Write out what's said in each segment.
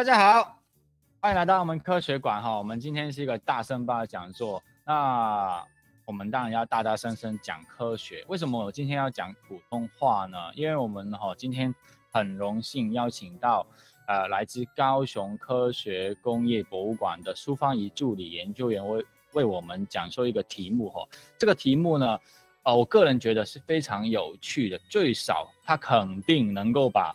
大家好，欢迎来到我们科学馆哈。我们今天是一个大声吧讲座，那我们当然要大大声声讲科学。为什么我今天要讲普通话呢？因为我们哈今天很荣幸邀请到呃来自高雄科学工业博物馆的苏芳怡助理研究员为为我们讲授一个题目哈。这个题目呢，呃，我个人觉得是非常有趣的，最少它肯定能够把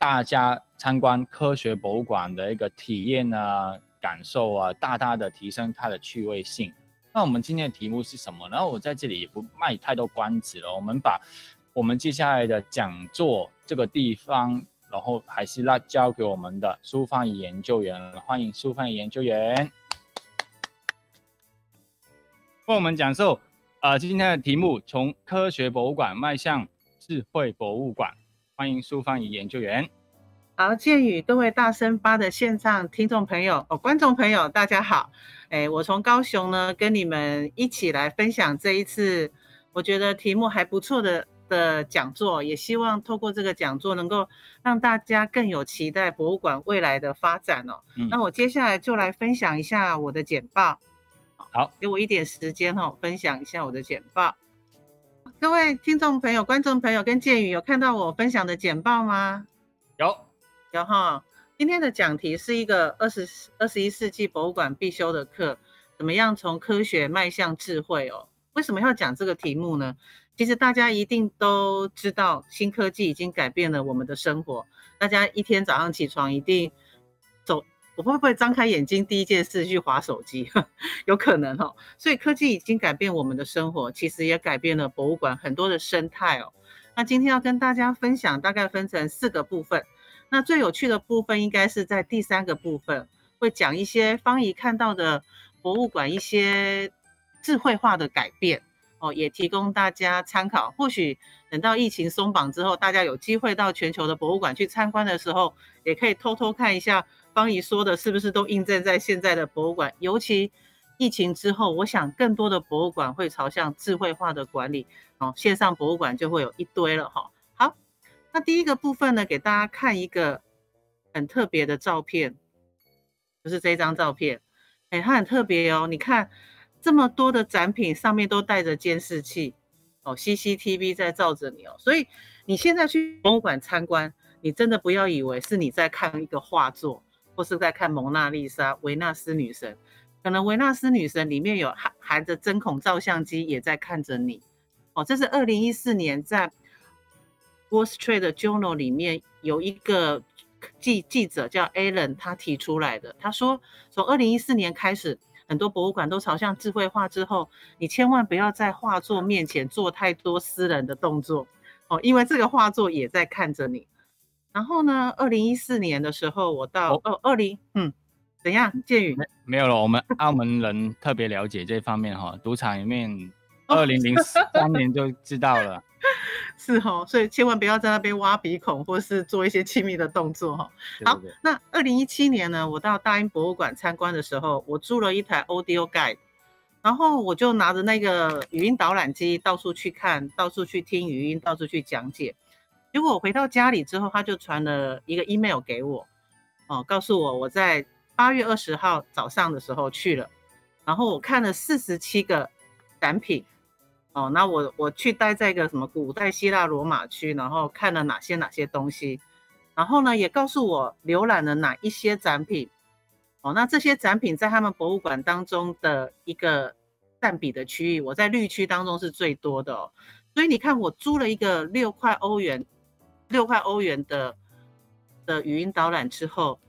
大家。参观科学博物馆的一个体验啊、感受啊，大大的提升它的趣味性。那我们今天的题目是什么？然后我在这里也不卖太多关子了，我们把我们接下来的讲座这个地方，然后还是那交给我们的苏芳怡研究员，欢迎苏芳怡研究员为我们讲授。呃，今天的题目从科学博物馆迈向智慧博物馆，欢迎苏芳怡研究员。好，建宇，各位大声吧的线上听众朋友、哦，观众朋友，大家好。哎，我从高雄呢，跟你们一起来分享这一次，我觉得题目还不错的的讲座，也希望透过这个讲座，能够让大家更有期待博物馆未来的发展哦。那我接下来就来分享一下我的简报。好，给我一点时间哦，分享一下我的简报。各位听众朋友、观众朋友跟建宇，有看到我分享的简报吗？有。然后今天的讲题是一个二十二十一世纪博物馆必修的课，怎么样从科学迈向智慧哦？为什么要讲这个题目呢？其实大家一定都知道，新科技已经改变了我们的生活。大家一天早上起床一定走，我会不会张开眼睛第一件事去划手机？有可能哦。所以科技已经改变我们的生活，其实也改变了博物馆很多的生态哦。那今天要跟大家分享，大概分成四个部分。那最有趣的部分应该是在第三个部分，会讲一些方怡看到的博物馆一些智慧化的改变哦，也提供大家参考。或许等到疫情松绑之后，大家有机会到全球的博物馆去参观的时候，也可以偷偷看一下方怡说的是不是都印证在现在的博物馆。尤其疫情之后，我想更多的博物馆会朝向智慧化的管理哦，线上博物馆就会有一堆了哈。好那第一个部分呢，给大家看一个很特别的照片，就是这张照片，哎，它很特别哦。你看这么多的展品上面都带着监视器哦，CCTV 在照着你哦。所以你现在去博物馆参观，你真的不要以为是你在看一个画作，或是在看蒙娜丽莎、维纳斯女神，可能维纳斯女神里面有含含着针孔照相机也在看着你哦。这是二零一四年在。Wall Street Journal 里面有一个记记者叫 Alan，他提出来的。他说，从二零一四年开始，很多博物馆都朝向智慧化之后，你千万不要在画作面前做太多私人的动作哦，因为这个画作也在看着你。然后呢，二零一四年的时候，我到哦，二零嗯，怎样？建宇没有了。我们 澳门人特别了解这方面哈，赌场里面 二零零三年就知道了。是哦，所以千万不要在那边挖鼻孔，或是做一些亲密的动作哈。好，那二零一七年呢，我到大英博物馆参观的时候，我租了一台 Audio Guide，然后我就拿着那个语音导览机到处去看，到处去听语音，到处去讲解。结果我回到家里之后，他就传了一个 email 给我，哦，告诉我我在八月二十号早上的时候去了，然后我看了四十七个展品。哦，那我我去待在一个什么古代希腊罗马区，然后看了哪些哪些东西，然后呢也告诉我浏览了哪一些展品。哦，那这些展品在他们博物馆当中的一个占比的区域，我在绿区当中是最多的哦。所以你看，我租了一个六块欧元，六块欧元的的语音导览之后，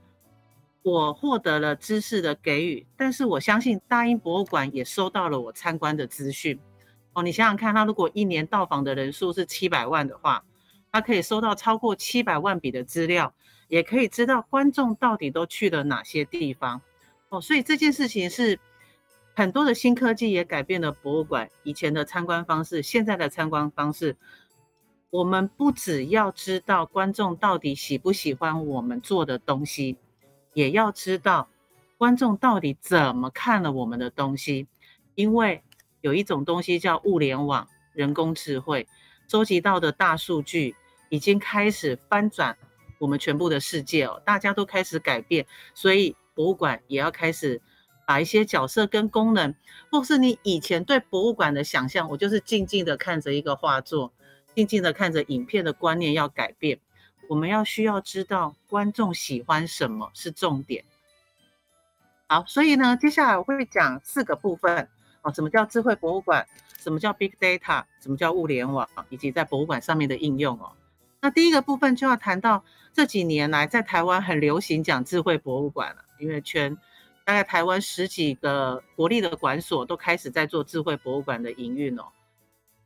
我获得了知识的给予，但是我相信大英博物馆也收到了我参观的资讯。哦，你想想看，他如果一年到访的人数是七百万的话，他可以收到超过七百万笔的资料，也可以知道观众到底都去了哪些地方。哦，所以这件事情是很多的新科技也改变了博物馆以前的参观方式，现在的参观方式。我们不只要知道观众到底喜不喜欢我们做的东西，也要知道观众到底怎么看了我们的东西，因为。有一种东西叫物联网、人工智慧，收集到的大数据已经开始翻转我们全部的世界哦，大家都开始改变，所以博物馆也要开始把一些角色跟功能，或是你以前对博物馆的想象，我就是静静的看着一个画作，静静的看着影片的观念要改变。我们要需要知道观众喜欢什么是重点。好，所以呢，接下来我会讲四个部分哦，什么叫智慧博物馆？什么叫 Big Data？什么叫物联网？以及在博物馆上面的应用哦。那第一个部分就要谈到这几年来在台湾很流行讲智慧博物馆了，因为全大概台湾十几个国立的馆所都开始在做智慧博物馆的营运哦。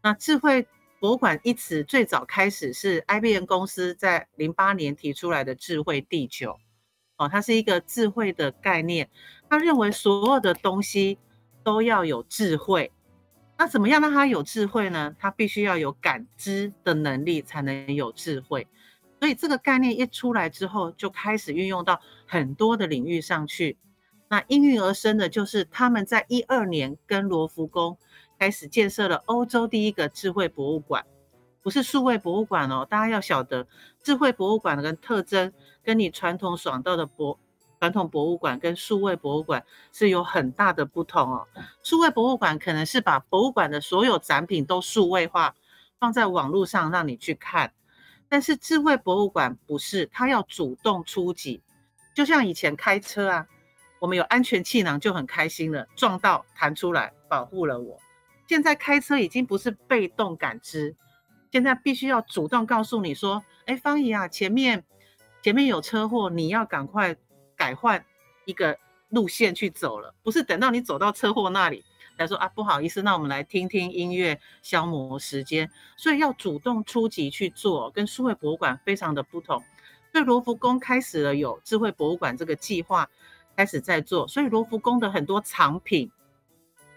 那智慧博物馆一词最早开始是 IBM 公司在零八年提出来的智慧地球哦，它是一个智慧的概念，他认为所有的东西都要有智慧。那怎么样让他有智慧呢？他必须要有感知的能力，才能有智慧。所以这个概念一出来之后，就开始运用到很多的领域上去。那应运而生的就是他们在一二年跟罗浮宫开始建设了欧洲第一个智慧博物馆，不是数位博物馆哦。大家要晓得，智慧博物馆的特征跟你传统爽到的博。传统博物馆跟数位博物馆是有很大的不同哦。数位博物馆可能是把博物馆的所有展品都数位化，放在网络上让你去看。但是智慧博物馆不是，它要主动出击。就像以前开车啊，我们有安全气囊就很开心了，撞到弹出来保护了我。现在开车已经不是被动感知，现在必须要主动告诉你说：“哎，方姨啊，前面前面有车祸，你要赶快。”改换一个路线去走了，不是等到你走到车祸那里来说啊，不好意思，那我们来听听音乐消磨时间。所以要主动出击去做，跟数位博物馆非常的不同。所以罗浮宫开始了有智慧博物馆这个计划，开始在做。所以罗浮宫的很多藏品，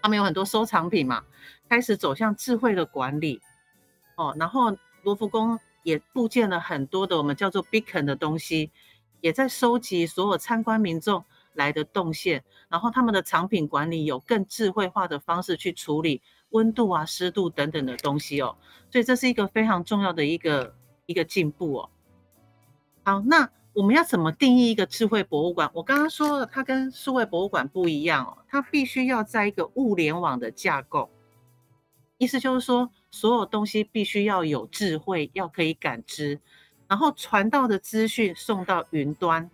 他们有很多收藏品嘛，开始走向智慧的管理。哦，然后罗浮宫也布建了很多的我们叫做 beacon 的东西。也在收集所有参观民众来的动线，然后他们的藏品管理有更智慧化的方式去处理温度啊、湿度等等的东西哦，所以这是一个非常重要的一个一个进步哦。好，那我们要怎么定义一个智慧博物馆？我刚刚说了，它跟数位博物馆不一样哦，它必须要在一个物联网的架构，意思就是说，所有东西必须要有智慧，要可以感知。然后传到的资讯送到云端，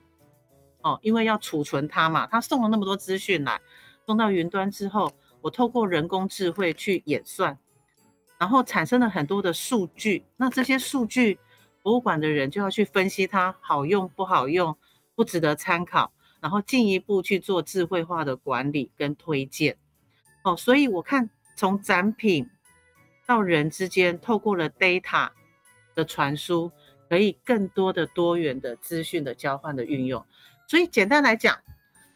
哦，因为要储存它嘛，它送了那么多资讯来，送到云端之后，我透过人工智慧去演算，然后产生了很多的数据。那这些数据，博物馆的人就要去分析它好用不好用，不值得参考，然后进一步去做智慧化的管理跟推荐。哦，所以我看从展品到人之间，透过了 data 的传输。可以更多的多元的资讯的交换的运用，所以简单来讲，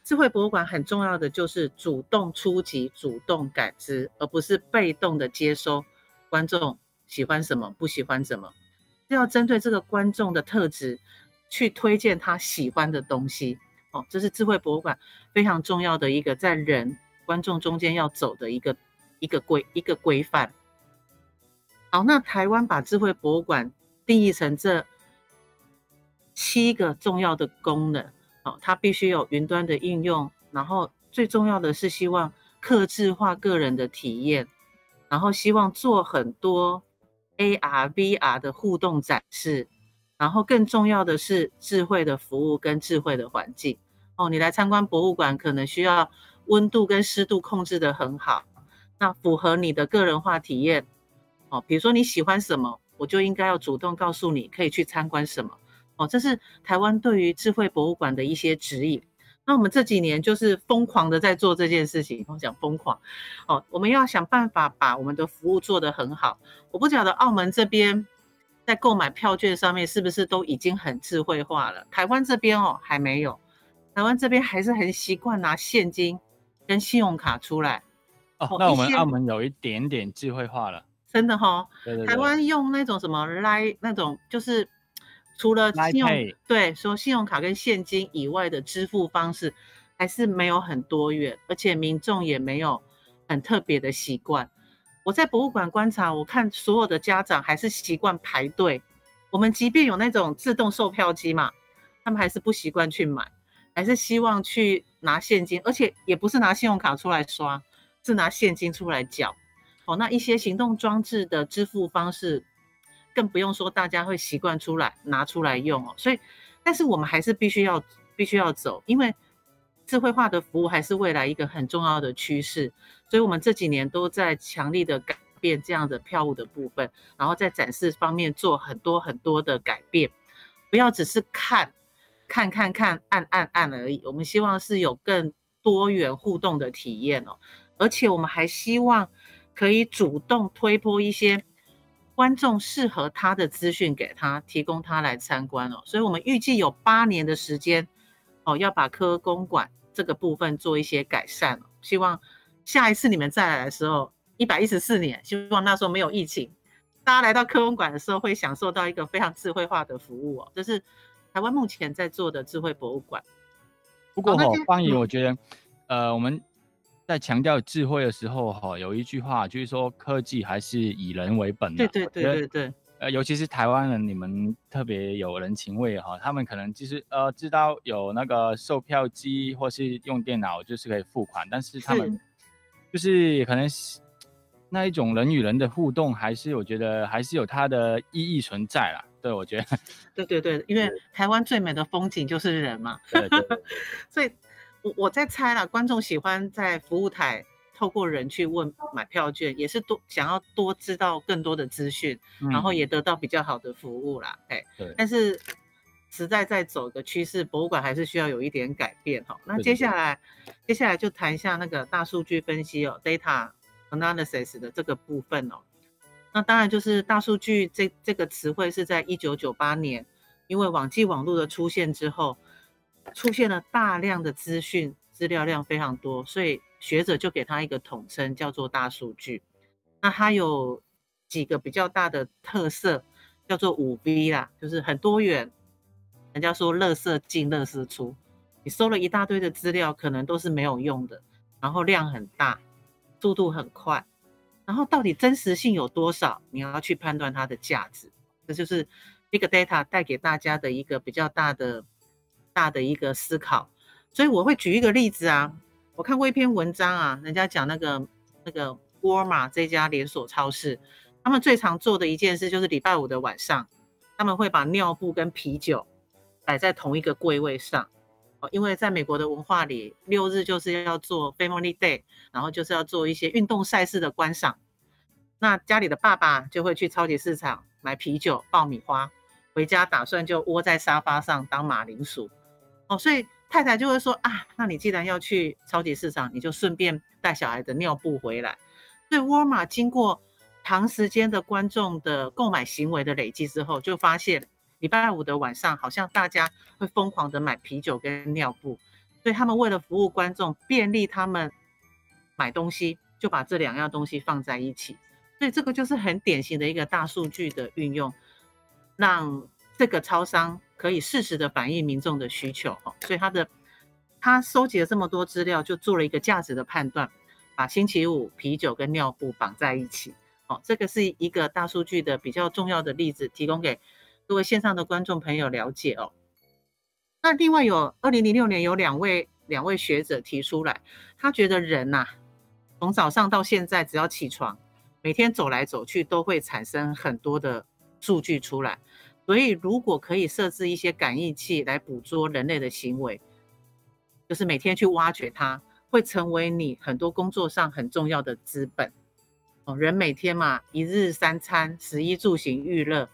智慧博物馆很重要的就是主动出击、主动感知，而不是被动的接收观众喜欢什么、不喜欢什么，要针对这个观众的特质去推荐他喜欢的东西。哦，这是智慧博物馆非常重要的一个在人观众中间要走的一个一个规一个规范。好，那台湾把智慧博物馆。定义成这七个重要的功能，哦，它必须有云端的应用，然后最重要的是希望客制化个人的体验，然后希望做很多 AR、VR 的互动展示，然后更重要的是智慧的服务跟智慧的环境。哦，你来参观博物馆，可能需要温度跟湿度控制的很好，那符合你的个人化体验。哦，比如说你喜欢什么？我就应该要主动告诉你，可以去参观什么哦。这是台湾对于智慧博物馆的一些指引。那我们这几年就是疯狂的在做这件事情。我讲疯狂哦，我们要想办法把我们的服务做得很好。我不晓得澳门这边在购买票券上面是不是都已经很智慧化了？台湾这边哦还没有，台湾这边还是很习惯拿现金跟信用卡出来。哦，那我们澳门有一点点智慧化了。真的哈，台湾用那种什么来那种，就是除了信用对说信用卡跟现金以外的支付方式，还是没有很多元，而且民众也没有很特别的习惯。我在博物馆观察，我看所有的家长还是习惯排队我们即便有那种自动售票机嘛，他们还是不习惯去买，还是希望去拿现金，而且也不是拿信用卡出来刷，是拿现金出来缴。哦，那一些行动装置的支付方式，更不用说大家会习惯出来拿出来用哦。所以，但是我们还是必须要必须要走，因为智慧化的服务还是未来一个很重要的趋势。所以我们这几年都在强力的改。变这样的票务的部分，然后在展示方面做很多很多的改变，不要只是看，看看看按按按而已。我们希望是有更多元互动的体验哦，而且我们还希望可以主动推波一些观众适合他的资讯给他，提供他来参观哦。所以我们预计有八年的时间哦，要把科公馆这个部分做一些改善哦希望下一次你们再来的时候。一百一十四年，希望那时候没有疫情，大家来到科公馆的时候会享受到一个非常智慧化的服务哦。这是台湾目前在做的智慧博物馆。不过哈，方怡，我觉得，呃，我们在强调智慧的时候哈，有一句话就是说，科技还是以人为本的。对对对对对。呃，尤其是台湾人，你们特别有人情味哈，他们可能就是呃知道有那个售票机或是用电脑就是可以付款，但是他们就是可能是。那一种人与人的互动，还是我觉得还是有它的意义存在啦。对，我觉得，对对对，因为 台湾最美的风景就是人嘛。对对。所以，我我在猜啦，观众喜欢在服务台透过人去问买票券，也是多想要多知道更多的资讯，然后也得到比较好的服务啦。哎，对。但是时代在走的趋势，博物馆还是需要有一点改变哈。那接下来，接下来就谈一下那个大数据分析哦，data。analysis 的这个部分哦，那当然就是大数据这这个词汇是在一九九八年，因为网际网络的出现之后，出现了大量的资讯，资料量非常多，所以学者就给它一个统称叫做大数据。那它有几个比较大的特色，叫做五 V 啦，就是很多元。人家说“乐色进，乐色出”，你收了一大堆的资料，可能都是没有用的，然后量很大。速度很快，然后到底真实性有多少？你要去判断它的价值，这就是 big data 带给大家的一个比较大的、大的一个思考。所以我会举一个例子啊，我看过一篇文章啊，人家讲那个那个沃尔玛这家连锁超市，他们最常做的一件事就是礼拜五的晚上，他们会把尿布跟啤酒摆在同一个柜位上。因为在美国的文化里，六日就是要做 Family Day，然后就是要做一些运动赛事的观赏。那家里的爸爸就会去超级市场买啤酒、爆米花，回家打算就窝在沙发上当马铃薯。哦，所以太太就会说啊，那你既然要去超级市场，你就顺便带小孩的尿布回来。所以沃尔玛经过长时间的观众的购买行为的累积之后，就发现。礼拜五的晚上，好像大家会疯狂的买啤酒跟尿布，所以他们为了服务观众，便利他们买东西，就把这两样东西放在一起。所以这个就是很典型的一个大数据的运用，让这个超商可以适时的反映民众的需求。哦，所以他的他收集了这么多资料，就做了一个价值的判断，把星期五啤酒跟尿布绑在一起。哦，这个是一个大数据的比较重要的例子，提供给。各位线上的观众朋友了解哦。那另外有二零零六年有两位两位学者提出来，他觉得人呐，从早上到现在，只要起床，每天走来走去，都会产生很多的数据出来。所以如果可以设置一些感应器来捕捉人类的行为，就是每天去挖掘它，会成为你很多工作上很重要的资本。哦，人每天嘛，一日三餐，食衣住行娱乐。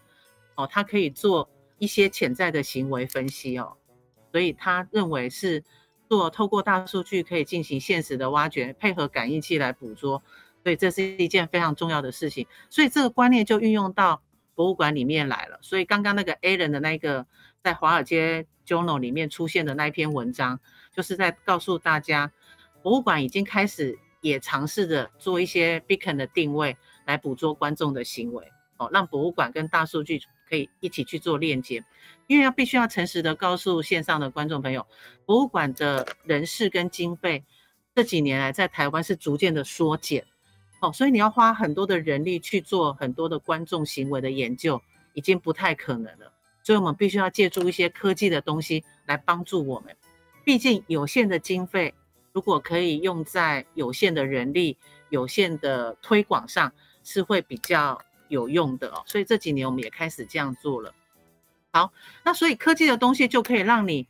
哦，他可以做一些潜在的行为分析哦，所以他认为是做透过大数据可以进行现实的挖掘，配合感应器来捕捉，所以这是一件非常重要的事情。所以这个观念就运用到博物馆里面来了。所以刚刚那个 A 人的那个在华尔街 Journal 里面出现的那一篇文章，就是在告诉大家，博物馆已经开始也尝试着做一些 beacon 的定位，来捕捉观众的行为，哦，让博物馆跟大数据。可以一起去做链接，因为要必须要诚实的告诉线上的观众朋友，博物馆的人事跟经费这几年来在台湾是逐渐的缩减，哦，所以你要花很多的人力去做很多的观众行为的研究，已经不太可能了。所以我们必须要借助一些科技的东西来帮助我们。毕竟有限的经费，如果可以用在有限的人力、有限的推广上，是会比较有用的哦。所以这几年我们也开始这样做了。好，那所以科技的东西就可以让你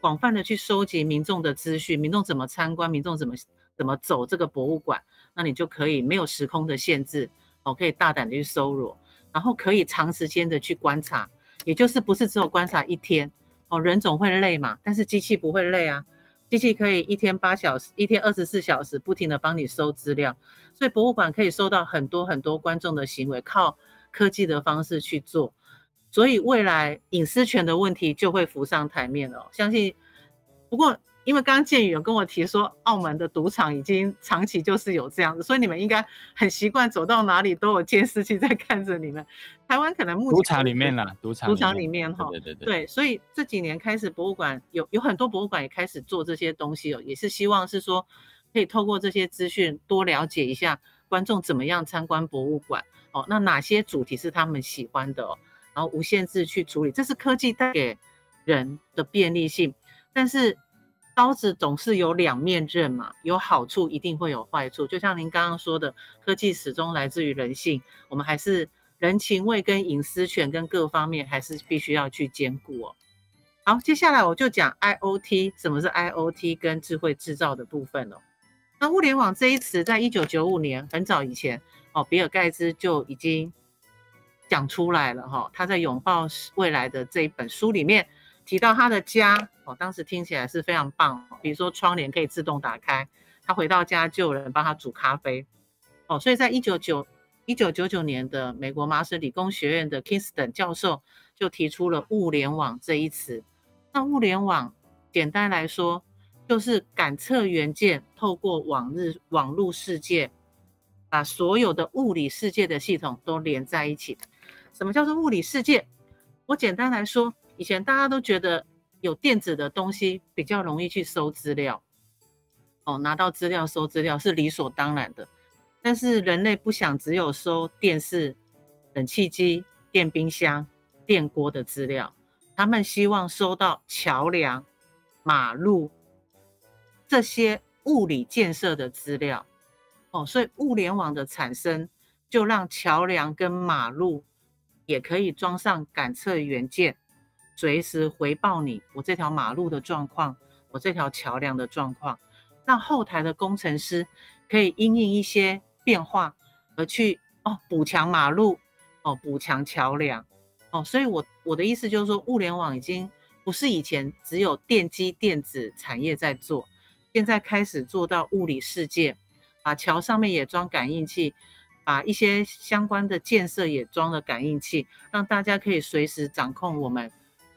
广泛的去收集民众的资讯，民众怎么参观，民众怎么怎么走这个博物馆，那你就可以没有时空的限制哦，可以大胆的去搜罗，然后可以长时间的去观察。也就是不是只有观察一天哦，人总会累嘛，但是机器不会累啊，机器可以一天八小时，一天二十四小时不停的帮你收资料，所以博物馆可以收到很多很多观众的行为，靠科技的方式去做，所以未来隐私权的问题就会浮上台面了，相信不过。因为刚刚建宇有跟我提说，澳门的赌场已经长期就是有这样子，所以你们应该很习惯走到哪里都有监视器在看着你们。台湾可能目前赌场里面啦，赌场赌场里面哈，对对对，对，所以这几年开始博物馆有有很多博物馆也开始做这些东西哦，也是希望是说可以透过这些资讯多了解一下观众怎么样参观博物馆哦，那哪些主题是他们喜欢的，然后无限制去处理，这是科技带给人的便利性，但是。刀子总是有两面刃嘛，有好处一定会有坏处。就像您刚刚说的，科技始终来自于人性，我们还是人情味跟隐私权跟各方面还是必须要去兼顾哦。好，接下来我就讲 IOT，什么是 IOT 跟智慧制造的部分哦。那物联网这一词，在一九九五年很早以前哦，比尔盖茨就已经讲出来了哈。他在拥抱未来的这一本书里面。提到他的家哦，当时听起来是非常棒。比如说窗帘可以自动打开，他回到家就有人帮他煮咖啡哦。所以在一九九一九九九年的美国麻省理工学院的 Kingston 教授就提出了物联网这一词。那物联网简单来说就是感测元件透过网日网络世界，把所有的物理世界的系统都连在一起。什么叫做物理世界？我简单来说。以前大家都觉得有电子的东西比较容易去搜资料，哦，拿到资料搜资料是理所当然的。但是人类不想只有收电视、冷气机、电冰箱、电锅的资料，他们希望收到桥梁、马路这些物理建设的资料。哦，所以物联网的产生就让桥梁跟马路也可以装上感测元件。随时回报你我这条马路的状况，我这条桥梁的状况，让后台的工程师可以因应一些变化而去哦补强马路哦补强桥梁哦，所以我我的意思就是说，物联网已经不是以前只有电机电子产业在做，现在开始做到物理世界，把桥上面也装感应器，把一些相关的建设也装了感应器，让大家可以随时掌控我们。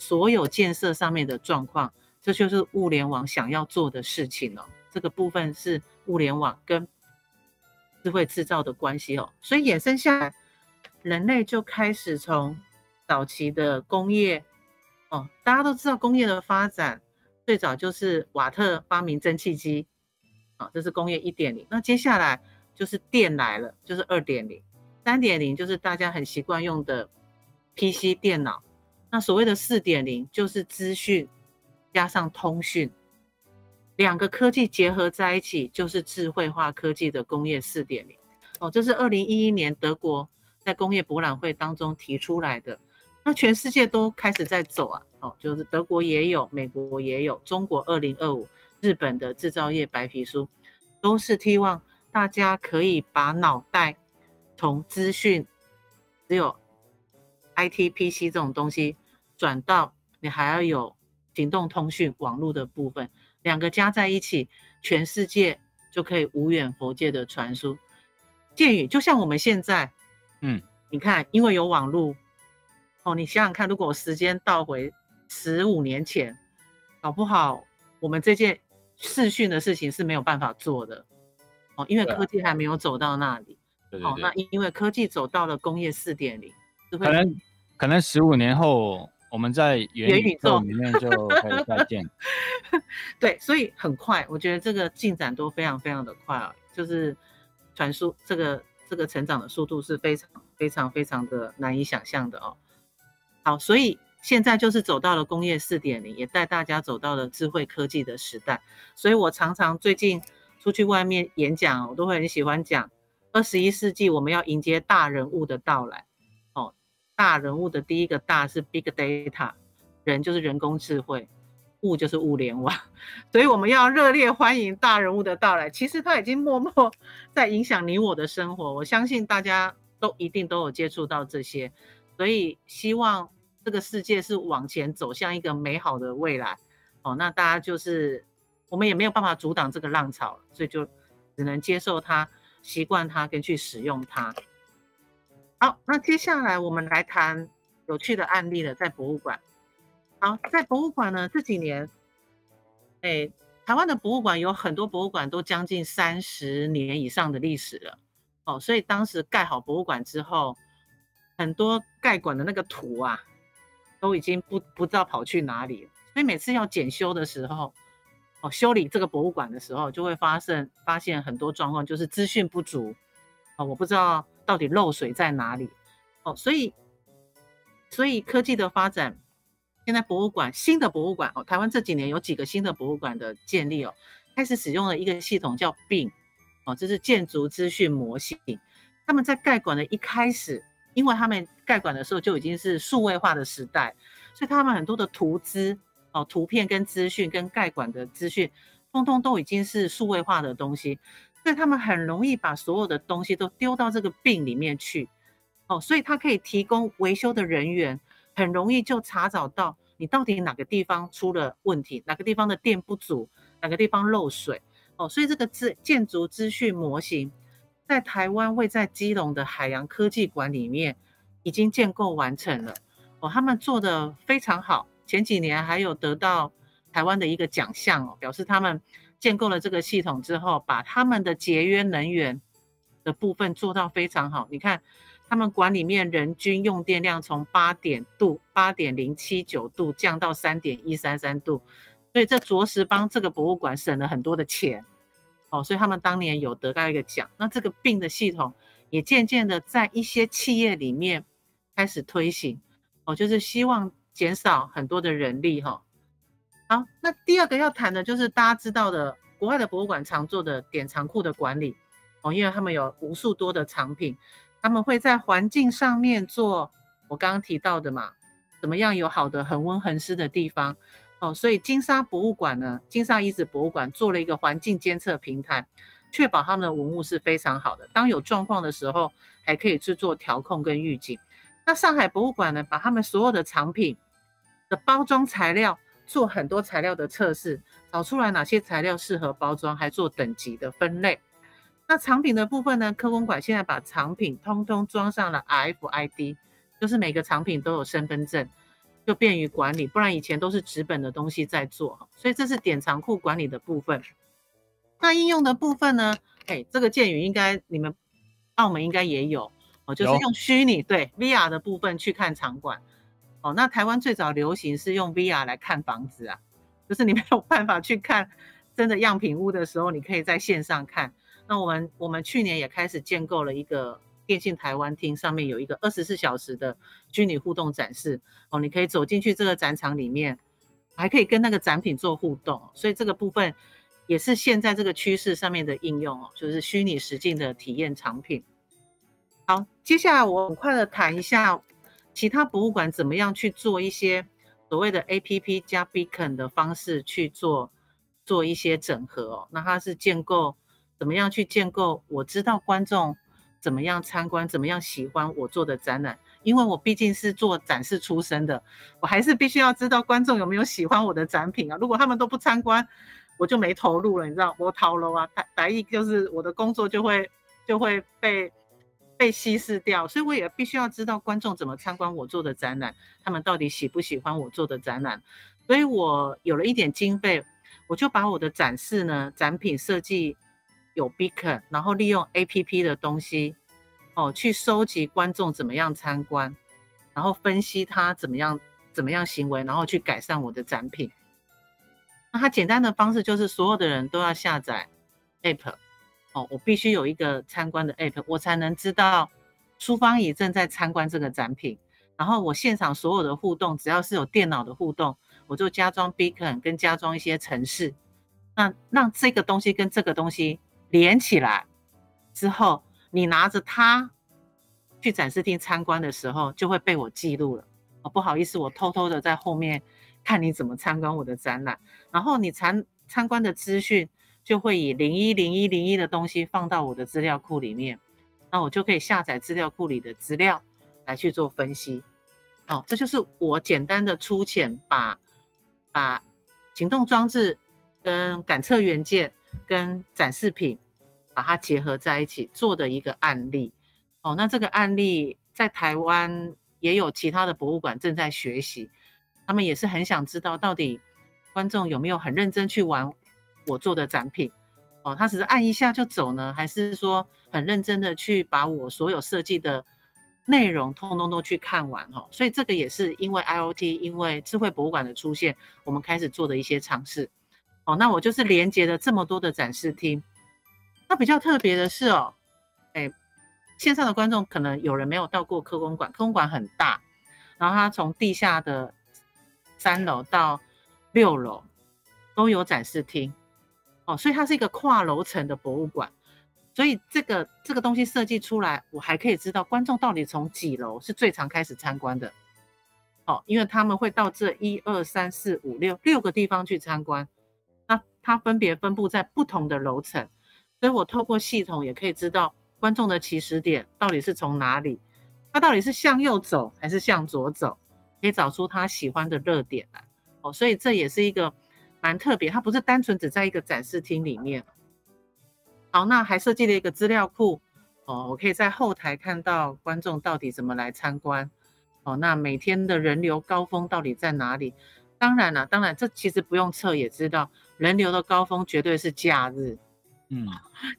所有建设上面的状况，这就是物联网想要做的事情哦。这个部分是物联网跟智慧制造的关系哦。所以衍生下来，人类就开始从早期的工业哦，大家都知道工业的发展最早就是瓦特发明蒸汽机啊，这是工业一点零。那接下来就是电来了，就是二点零、三点零，就是大家很习惯用的 PC 电脑。那所谓的四点零就是资讯加上通讯两个科技结合在一起，就是智慧化科技的工业四点零。哦，这是二零一一年德国在工业博览会当中提出来的。那全世界都开始在走啊，哦，就是德国也有，美国也有，中国二零二五，日本的制造业白皮书，都是希望大家可以把脑袋从资讯只有 IT PC 这种东西。转到你还要有行动通讯网络的部分，两个加在一起，全世界就可以无远佛界的传输。建宇就像我们现在，嗯，你看，因为有网络，哦，你想想看，如果时间倒回十五年前，搞不好我们这件视讯的事情是没有办法做的，哦，因为科技还没有走到那里。哦，那因为科技走到了工业四点零，可能可能十五年后。我们在元宇宙里面就可以再见。对，所以很快，我觉得这个进展都非常非常的快啊，就是传输这个这个成长的速度是非常非常非常的难以想象的哦。好，所以现在就是走到了工业四点零，也带大家走到了智慧科技的时代。所以我常常最近出去外面演讲，我都会很喜欢讲，二十一世纪我们要迎接大人物的到来。大人物的第一个大是 Big Data，人就是人工智慧。物就是物联网，所以我们要热烈欢迎大人物的到来。其实他已经默默在影响你我的生活，我相信大家都一定都有接触到这些，所以希望这个世界是往前走向一个美好的未来。哦，那大家就是我们也没有办法阻挡这个浪潮，所以就只能接受它、习惯它跟去使用它。好，那接下来我们来谈有趣的案例了，在博物馆。好，在博物馆呢，这几年，哎，台湾的博物馆有很多博物馆都将近三十年以上的历史了，哦，所以当时盖好博物馆之后，很多盖馆的那个图啊，都已经不不知道跑去哪里了。所以每次要检修的时候，哦，修理这个博物馆的时候，就会发生发现很多状况，就是资讯不足，哦，我不知道到底漏水在哪里，哦，所以，所以科技的发展。现在博物馆新的博物馆哦，台湾这几年有几个新的博物馆的建立哦，开始使用了一个系统叫病哦，这是建筑资讯模型。他们在盖馆的一开始，因为他们盖馆的时候就已经是数位化的时代，所以他们很多的图资哦、图片跟资讯跟盖馆的资讯，通通都已经是数位化的东西，所以他们很容易把所有的东西都丢到这个病里面去哦，所以它可以提供维修的人员。很容易就查找到你到底哪个地方出了问题，哪个地方的电不足，哪个地方漏水哦。所以这个资建筑资讯模型在台湾会在基隆的海洋科技馆里面已经建构完成了哦。他们做的非常好，前几年还有得到台湾的一个奖项哦，表示他们建构了这个系统之后，把他们的节约能源的部分做到非常好。你看。他们馆里面人均用电量从八点度八点零七九度降到三点一三三度，所以这着实帮这个博物馆省了很多的钱哦。所以他们当年有得到一个奖。那这个病的系统也渐渐的在一些企业里面开始推行哦，就是希望减少很多的人力哈。好，那第二个要谈的就是大家知道的国外的博物馆常做的典藏库的管理哦，因为他们有无数多的藏品。他们会在环境上面做我刚刚提到的嘛，怎么样有好的恒温恒湿的地方哦，所以金沙博物馆呢，金沙遗址博物馆做了一个环境监测平台，确保他们的文物是非常好的。当有状况的时候，还可以去做调控跟预警。那上海博物馆呢，把他们所有的藏品的包装材料做很多材料的测试，找出来哪些材料适合包装，还做等级的分类。那藏品的部分呢？科工馆现在把藏品通通装上了 RFID，就是每个藏品都有身份证，就便于管理。不然以前都是纸本的东西在做，所以这是典藏库管理的部分。那应用的部分呢？哎，这个建语应该你们澳门应该也有哦，就是用虚拟对 VR 的部分去看场馆。哦，那台湾最早流行是用 VR 来看房子啊，就是你没有办法去看真的样品屋的时候，你可以在线上看。那我们我们去年也开始建构了一个电信台湾厅，上面有一个二十四小时的虚拟互动展示哦，你可以走进去这个展场里面，还可以跟那个展品做互动，所以这个部分也是现在这个趋势上面的应用哦，就是虚拟实境的体验产品。好，接下来我很快的谈一下其他博物馆怎么样去做一些所谓的 A P P 加 Beacon 的方式去做做一些整合哦，那它是建构。怎么样去建构？我知道观众怎么样参观，怎么样喜欢我做的展览，因为我毕竟是做展示出身的，我还是必须要知道观众有没有喜欢我的展品啊。如果他们都不参观，我就没投入了，你知道，我逃了啊，白白意就是我的工作就会就会被被稀释掉，所以我也必须要知道观众怎么参观我做的展览，他们到底喜不喜欢我做的展览，所以我有了一点经费，我就把我的展示呢，展品设计。有 Beacon，然后利用 APP 的东西，哦，去收集观众怎么样参观，然后分析他怎么样怎么样行为，然后去改善我的展品。那它简单的方式就是所有的人都要下载 App，哦，我必须有一个参观的 App，我才能知道苏芳怡正在参观这个展品，然后我现场所有的互动，只要是有电脑的互动，我就加装 beacon 跟加装一些程式，那让这个东西跟这个东西连起来之后，你拿着它去展示厅参观的时候，就会被我记录了。哦，不好意思，我偷偷的在后面看你怎么参观我的展览，然后你参参观的资讯就会以零一零一零一的东西放到我的资料库里面，那我就可以下载资料库里的资料来去做分析。哦，这就是我简单的粗浅把把行动装置跟感测元件跟展示品把它结合在一起做的一个案例。哦，那这个案例在台湾。也有其他的博物馆正在学习，他们也是很想知道到底观众有没有很认真去玩我做的展品哦，他只是按一下就走呢，还是说很认真的去把我所有设计的内容通通都去看完哈？所以这个也是因为 IOT，因为智慧博物馆的出现，我们开始做的一些尝试。哦，那我就是连接了这么多的展示厅，那比较特别的是哦，哎。线上的观众可能有人没有到过科工馆，科工馆很大，然后它从地下的三楼到六楼都有展示厅，哦，所以它是一个跨楼层的博物馆，所以这个这个东西设计出来，我还可以知道观众到底从几楼是最常开始参观的，哦，因为他们会到这一二三四五六六个地方去参观，那它分别分布在不同的楼层，所以我透过系统也可以知道。观众的起始点到底是从哪里？他到底是向右走还是向左走？可以找出他喜欢的热点来哦。所以这也是一个蛮特别，它不是单纯只在一个展示厅里面。好，那还设计了一个资料库哦，我可以在后台看到观众到底怎么来参观哦。那每天的人流高峰到底在哪里？当然了，当然这其实不用测也知道，人流的高峰绝对是假日。嗯，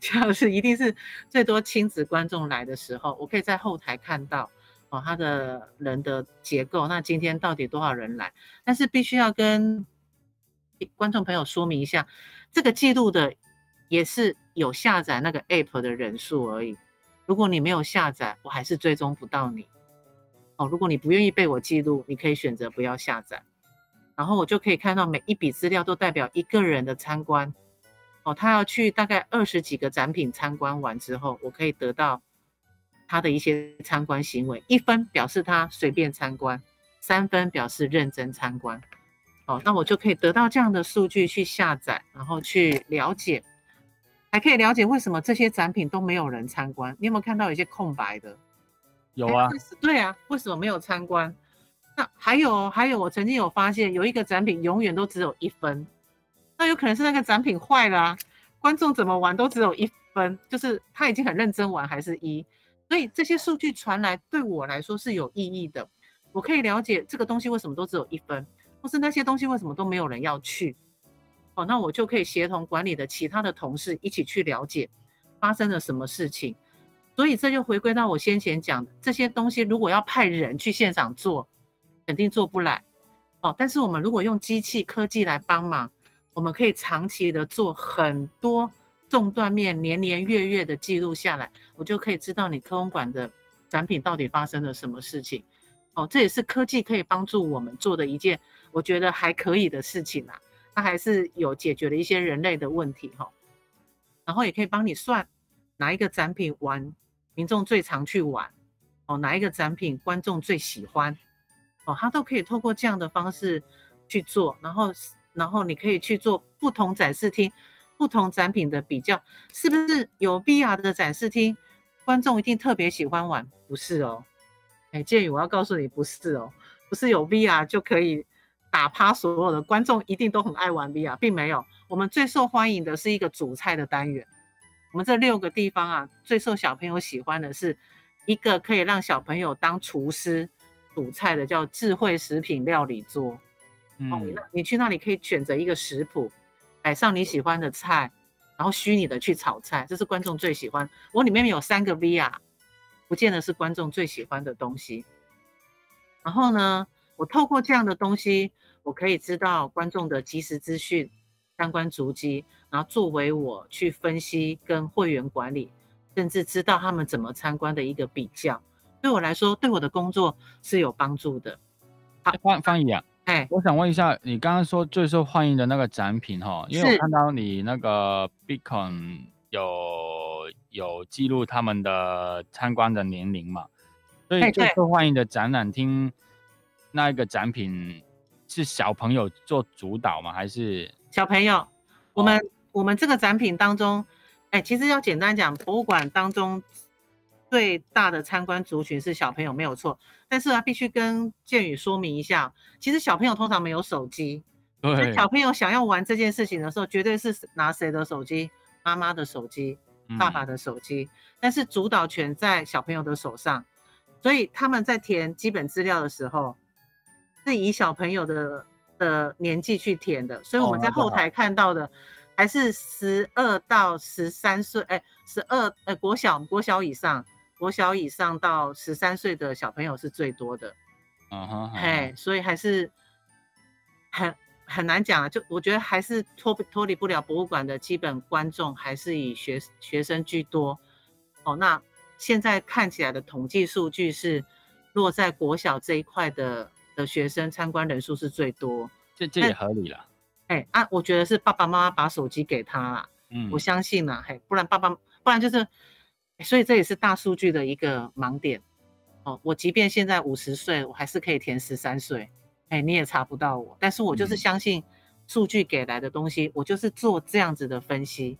假 日一定是最多亲子观众来的时候，我可以在后台看到哦，他的人的结构。那今天到底多少人来？但是必须要跟观众朋友说明一下，这个记录的也是有下载那个 app 的人数而已。如果你没有下载，我还是追踪不到你哦。如果你不愿意被我记录，你可以选择不要下载，然后我就可以看到每一笔资料都代表一个人的参观。哦，他要去大概二十几个展品参观完之后，我可以得到他的一些参观行为，一分表示他随便参观，三分表示认真参观。哦，那我就可以得到这样的数据去下载，然后去了解，还可以了解为什么这些展品都没有人参观。你有没有看到有些空白的？有啊，对啊，为什么没有参观？那还有还有，我曾经有发现有一个展品永远都只有一分。那有可能是那个展品坏了，观众怎么玩都只有一分，就是他已经很认真玩还是一，所以这些数据传来对我来说是有意义的，我可以了解这个东西为什么都只有一分，或是那些东西为什么都没有人要去，哦，那我就可以协同管理的其他的同事一起去了解发生了什么事情，所以这就回归到我先前讲的这些东西，如果要派人去现场做，肯定做不来，哦，但是我们如果用机器科技来帮忙。我们可以长期的做很多纵断面、年年月月的记录下来，我就可以知道你科工馆的展品到底发生了什么事情。哦，这也是科技可以帮助我们做的一件我觉得还可以的事情啊。它还是有解决了一些人类的问题哈。然后也可以帮你算哪一个展品玩民众最常去玩，哦，哪一个展品观众最喜欢，哦，它都可以透过这样的方式去做，然后。然后你可以去做不同展示厅、不同展品的比较，是不是有 VR 的展示厅，观众一定特别喜欢玩？不是哦，哎，建宇，我要告诉你，不是哦，不是有 VR 就可以打趴所有的观众，一定都很爱玩 VR，并没有。我们最受欢迎的是一个主菜的单元，我们这六个地方啊，最受小朋友喜欢的是一个可以让小朋友当厨师煮菜的，叫智慧食品料理桌。嗯，你去那里可以选择一个食谱，摆上你喜欢的菜，然后虚拟的去炒菜，这是观众最喜欢。我里面有三个 VR，不见得是观众最喜欢的东西。然后呢，我透过这样的东西，我可以知道观众的即时资讯、相关足迹，然后作为我去分析跟会员管理，甚至知道他们怎么参观的一个比较。对我来说，对我的工作是有帮助的。好，方方怡啊，哎，我想问一下，你刚刚说最受欢迎的那个展品哈，因为我看到你那个 Beacon 有有记录他们的参观的年龄嘛，所以最受欢迎的展览厅那一个展品是小朋友做主导吗？还是小朋友？我们我们这个展品当中，哎，其实要简单讲，博物馆当中。最大的参观族群是小朋友，没有错。但是啊，必须跟建宇说明一下，其实小朋友通常没有手机。对。小朋友想要玩这件事情的时候，绝对是拿谁的手机？妈妈的手机，爸爸的手机。但是主导权在小朋友的手上，所以他们在填基本资料的时候，是以小朋友的的年纪去填的。所以我们在后台看到的，还是十二到十三岁，哎，十二，呃，国小，国小以上。国小以上到十三岁的小朋友是最多的，嗯哼，嘿，所以还是很很难讲啊。就我觉得还是脱脱离不了博物馆的基本观众，还是以学学生居多。哦，那现在看起来的统计数据是落在国小这一块的的学生参观人数是最多，这这也合理啦。哎啊，我觉得是爸爸妈妈把手机给他啦，嗯，我相信啦，嘿，不然爸爸不然就是。所以这也是大数据的一个盲点哦。我即便现在五十岁，我还是可以填十三岁，哎，你也查不到我。但是我就是相信数据给来的东西，我就是做这样子的分析，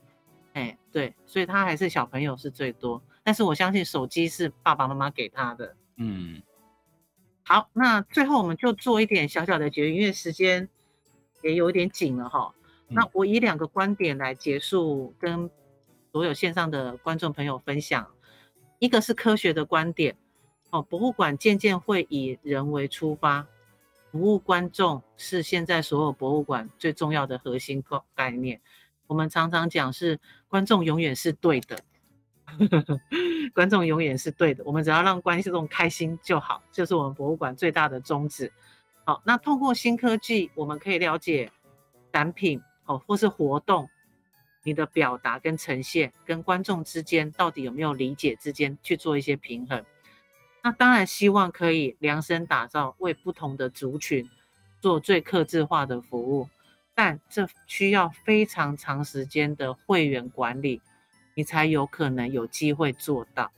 哎，对，所以他还是小朋友是最多。但是我相信手机是爸爸妈妈给他的。嗯，好，那最后我们就做一点小小的结论，因为时间也有点紧了哈。那我以两个观点来结束跟。所有线上的观众朋友分享，一个是科学的观点，哦，博物馆渐渐会以人为出发，服务观众是现在所有博物馆最重要的核心概概念。我们常常讲是观众永远是对的，观众永远是对的，我们只要让观众开心就好，就是我们博物馆最大的宗旨。好，那通过新科技，我们可以了解展品哦，或是活动。你的表达跟呈现跟观众之间到底有没有理解之间去做一些平衡？那当然希望可以量身打造，为不同的族群做最克制化的服务，但这需要非常长时间的会员管理，你才有可能有机会做到。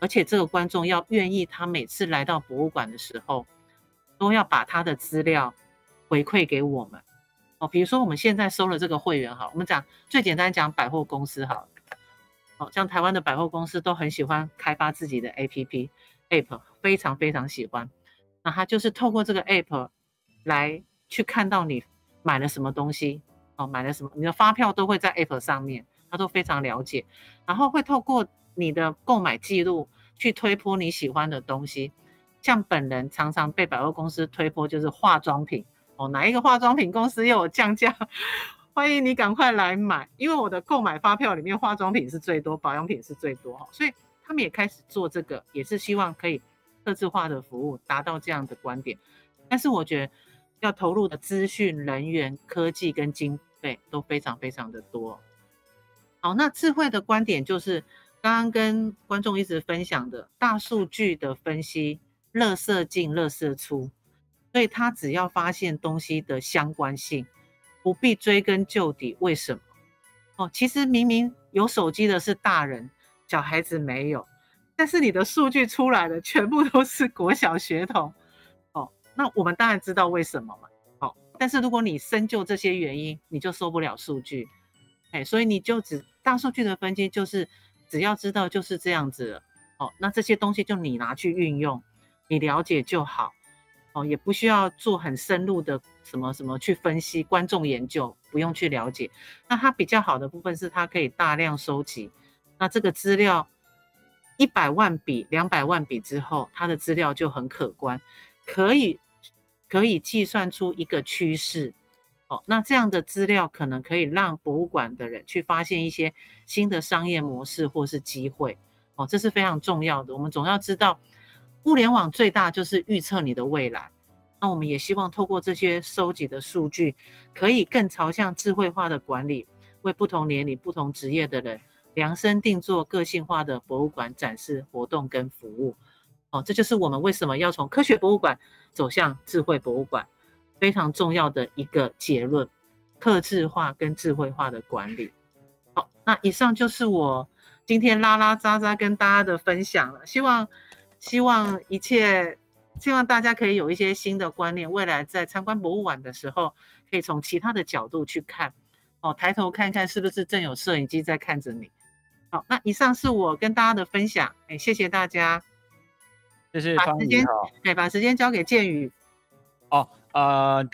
而且这个观众要愿意，他每次来到博物馆的时候，都要把他的资料回馈给我们。哦，比如说我们现在收了这个会员，哈，我们讲最简单讲百货公司，哈，哦，像台湾的百货公司都很喜欢开发自己的 APP，App 非常非常喜欢，那他就是透过这个 App 来去看到你买了什么东西，哦，买了什么，你的发票都会在 App 上面，他都非常了解，然后会透过你的购买记录去推播你喜欢的东西，像本人常常被百货公司推播就是化妆品。哦，哪一个化妆品公司又有降价？欢迎你赶快来买，因为我的购买发票里面化妆品是最多，保养品是最多哈，所以他们也开始做这个，也是希望可以特制化的服务，达到这样的观点。但是我觉得要投入的资讯、人员、科技跟经费都非常非常的多。好，那智慧的观点就是刚刚跟观众一直分享的大数据的分析，乐色进，乐色出。所以他只要发现东西的相关性，不必追根究底。为什么？哦，其实明明有手机的是大人，小孩子没有，但是你的数据出来的全部都是国小学童。哦，那我们当然知道为什么嘛。哦，但是如果你深究这些原因，你就受不了数据。哎，所以你就只大数据的分析就是只要知道就是这样子了。哦，那这些东西就你拿去运用，你了解就好。哦，也不需要做很深入的什么什么去分析观众研究，不用去了解。那它比较好的部分是它可以大量收集，那这个资料一百万笔、两百万笔之后，它的资料就很可观，可以可以计算出一个趋势。哦，那这样的资料可能可以让博物馆的人去发现一些新的商业模式或是机会。哦，这是非常重要的。我们总要知道。互联网最大就是预测你的未来，那我们也希望透过这些收集的数据，可以更朝向智慧化的管理，为不同年龄、不同职业的人量身定做个性化的博物馆展示活动跟服务。哦，这就是我们为什么要从科学博物馆走向智慧博物馆非常重要的一个结论：克制化跟智慧化的管理。好，那以上就是我今天拉拉扎扎跟大家的分享了。希望希望一切，希望大家可以有一些新的观念，未来在参观博物馆的时候，可以从其他的角度去看。哦，抬头看看是不是正有摄影机在看着你。好，那以上是我跟大家的分享，哎，谢谢大家。谢谢方宇哈。哎，把时间交给建宇。哦，呃，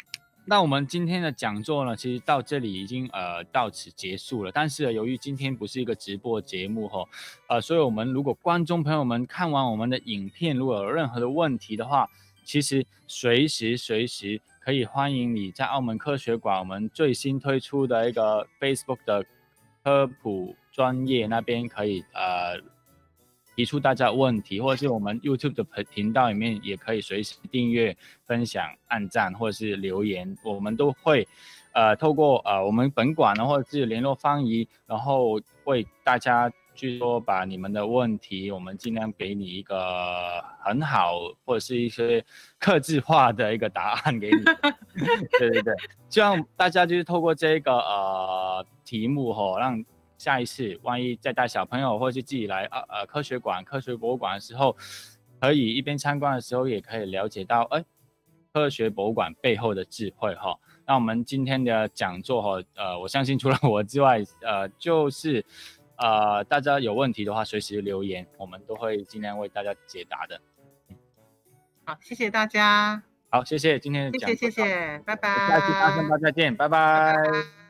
那我们今天的讲座呢，其实到这里已经呃到此结束了。但是由于今天不是一个直播节目哈，呃，所以我们如果观众朋友们看完我们的影片，如果有任何的问题的话，其实随时随时可以欢迎你在澳门科学馆我们最新推出的一个 Facebook 的科普。专业那边可以呃提出大家问题，或者是我们 YouTube 的频频道里面也可以随时订阅、分享、按赞或者是留言，我们都会呃透过呃我们本馆呢或者是联络方仪，然后为大家去说把你们的问题，我们尽量给你一个很好或者是一些克制化的一个答案给你。对对对，希望大家就是透过这个呃题目吼让。下一次，万一再带小朋友或者是自己来呃呃科学馆、科学博物馆的时候，可以一边参观的时候，也可以了解到哎，科学博物馆背后的智慧哈。那我们今天的讲座哈，呃，我相信除了我之外，呃，就是呃大家有问题的话，随时留言，我们都会尽量为大家解答的。好，谢谢大家。好，谢谢今天的讲，谢谢谢谢，拜拜。下期大声吧，再见，拜拜。